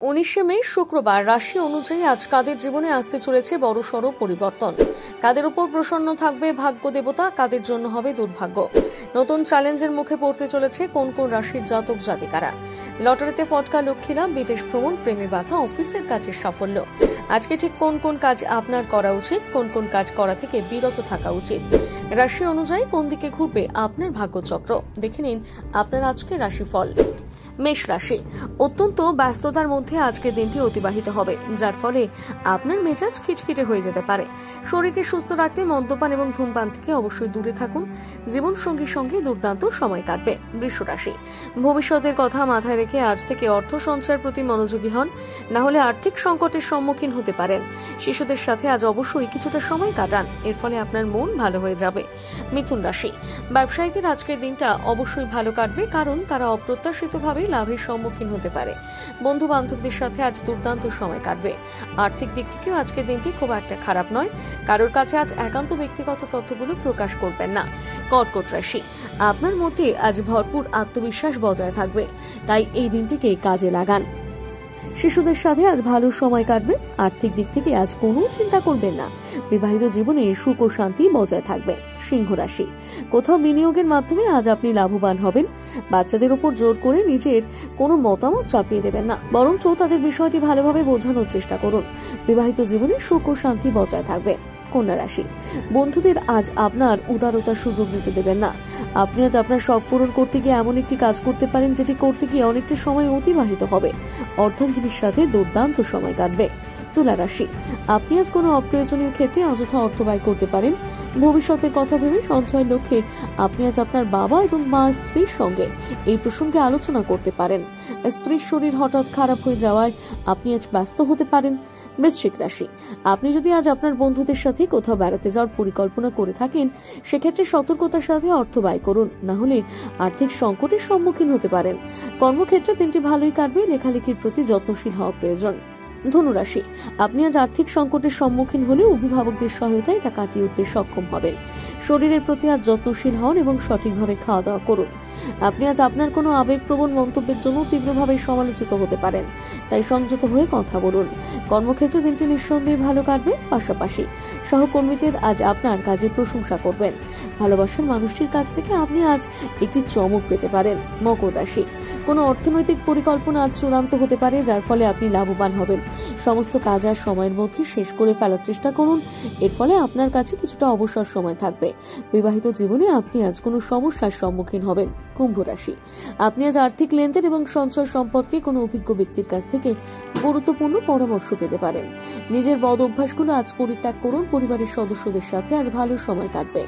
উনিশে মে, শুক্রবার রাশি অনুযায়ী আজ কাদের জীবনে আসতে চলেছে বড় সড় পরিবর্তন? কাদের উপর প্রসন্ন থাকবে ভাগ্য দেবতা, কাদের জন্য হবে দুর্ভাগ্য? নতুন চ্যালেঞ্জের মুখে পড়তে চলেছে কোন কোন রাশির জাতক জাতিকারা? লটারিতে ফটকা লক্ষ্মীরা, বিদেশ ভ্রমণ, প্রেমে বাধা, অফিসের কাজের সাফল্য। আজকে ঠিক কোন কোন কাজ আপনার করা উচিত, কোন কোন কাজ করা থেকে বিরত থাকা উচিত? রাশি অনুযায়ী কোন দিকে ঘুরবে আপনার ভাগ্যচক্র? দেখে নিন আপনার আজকের রাশিফল। মেষ রাশি। অত্যন্ত ব্যস্ততার মধ্যে আজকের দিনটি অতিবাহিত হবে, যার ফলে আপনার মেজাজ খিটখিটে হয়ে যেতে পারে। শরীরকে সুস্থ রাখতে মদ্যপান এবং ধূমপান থেকে অবশ্যই দূরে থাকুন। জীবন সঙ্গীর সঙ্গে দুর্দান্ত সময় কাটবে বৃষ রাশি। ভবিষ্যতের কথা মাথায় রেখে আজ থেকে অর্থ সঞ্চয়ের প্রতি মনোযোগী হন, না হলে আর্থিক সংকটের সম্মুখীন হতে পারেন। শিশুদের সাথে আজ অবশ্যই কিছুটা সময় কাটান, এর ফলে আপনার মন ভালো হয়ে যাবে। মিথুন রাশি। ব্যবসায়ীদের আজকের দিনটা অবশ্যই ভালো কাটবে, কারণ তারা অপ্রত্যাশিতভাবে লাভের সম্মুখীন হতে পারে। বন্ধু বান্ধবদের সাথে আজ দুর্দান্ত সময় কাটবে। আর্থিক দিক থেকেও আজকের দিনটি খুব একটা খারাপ নয়। কারোর কাছে আজ একান্ত ব্যক্তিগত তথ্যগুলো প্রকাশ করবেন না। কর্কট রাশি, আপনার মধ্যে আজ ভরপুর আত্মবিশ্বাস বজায় থাকবে। তাই এই দিনটিকে কাজে লাগান। শিশুদের সাথে আজ ভালো সময় কাটবে। আর্থিক দিক থেকে আজ কোনো চিন্তা করবেন না। বিবাহিত জীবনে সুখ ও শান্তি বজায় থাকবে। সিংহ রাশি। কোথাও বিনিয়োগের মাধ্যমে আজ আপনি লাভবান হবেন। বাচ্চাদের উপর জোর করে নিজের কোনো মতামত চাপিয়ে দেবেন না। বরঞ্চ তাদের বিষয়টি ভালোভাবে বোঝানোর চেষ্টা করুন। বিবাহিত জীবনে সুখ ও শান্তি বজায় থাকবে। কন্যা রাশি। বন্ধুদের আজ আপনার উদারতার সুযোগ নিতে দেবেন না। আপনি আজ আপনার শখ পূরণ করতে গিয়ে এমন একটি কাজ করতে পারেন যেটি করতে গিয়ে অনেকটা সময় অতিবাহিত হবে। অর্ধাঙ্গিনীর সাথে দুর্দান্ত সময় কাটবে। তুলা রাশি। আপনি আজ কোনো অপ্রয়োজনীয় ক্ষেত্রে অযথা অর্থ ব্যয় করতে পারেন। ভবিষ্যতের কথা ভেবে সঞ্চয়ের লক্ষ্যে আপনি আজ আপনার বাবা এবং মা স্ত্রীর সঙ্গে এই প্রসঙ্গে আলোচনা করতে পারেন। স্ত্রীর শরীর হঠাৎ খারাপ হয়ে যাওয়ায় আপনি আজ ব্যস্ত হতে পারেন। বৃশ্চিক রাশি। আপনি যদি আজ আপনার বন্ধুদের সাথে কোথাও বেড়াতে যাওয়ার পরিকল্পনা করে থাকেন, সেক্ষেত্রে সতর্কতার সাথে অর্থ ব্যয় করুন। না হলে আর্থিক সংকটের সম্মুখীন হতে পারেন। কর্মক্ষেত্রে দিনটি ভালোই কাটবে। লেখালেখির প্রতি যত্নশীল হওয়া প্রয়োজন। ধনুরাশি। আপনি আজ আর্থিক সংকটের সম্মুখীন হলে অভিভাবকদের সহায়তায় তা কাটিয়ে উঠতে সক্ষম হবেন। শরীরের প্রতি আজ যত্নশীল হন এবং সঠিকভাবে খাওয়া দাওয়া করুন। আপনি আজ আপনার কোনো আবেগপ্রবণ মন্তব্যের জন্য তীব্রভাবে সমালোচিত হতে পারেন। তাই সংযত হয়ে কথা বলুন। কর্মক্ষেত্রে দিনটি নিঃসন্দেহে ভালো কাটবে। পাশাপাশি সহকর্মীদের আজ আপনার কাজে প্রশংসা করবেন। ভালোবাসার মানুষটির কাছ থেকে আপনি আজ একটি চমক পেতে পারেন, মকর রাশি। কোনো অর্থনৈতিক পরিকল্পনা আজ চূড়ান্ত হতে পারে, যার ফলে আপনি লাভবান হবেন। সমস্ত কাজ আর সময়ের মধ্যে শেষ করে ফেলার চেষ্টা করুন। এর ফলে আপনার কাছে কিছুটা অবসর সময় থাকবে। বিবাহিত জীবনে আপনি আজ কোনো সমস্যার সম্মুখীন হবেন। কুম্ভ রাশি। আপনি আজ আর্থিক লেনদেন এবং সঞ্চয় সম্পর্কে কোনো অভিজ্ঞ ব্যক্তির কাছ থেকে গুরুত্বপূর্ণ পরামর্শ পেতে পারেন। নিজের বদ অভ্যাসগুলো আজ পরিত্যাগ করুন, পরিবারের সদস্যদের সাথে আজ ভালো সময় কাটবে।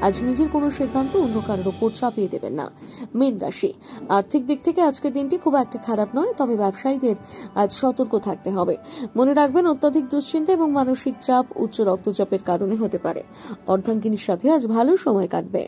আজ নিজের কোনো সিদ্ধান্ত অন্য কারোর ওপর চাপিয়ে দেবেন না। মীন রাশি। আর্থিক দিক থেকে আজকের দিনটি খুব একটা খারাপ নয়, তবে ব্যবসায়ীদের আজ সতর্ক থাকতে হবে। মনে রাখবেন, অত্যাধিক দুশ্চিন্তা এবং মানসিক চাপ, উচ্চ রক্তচাপের কারণে হতে পারে। অর্ধাঙ্গিনীর সাথে আজ ভালো সময় কাটবে।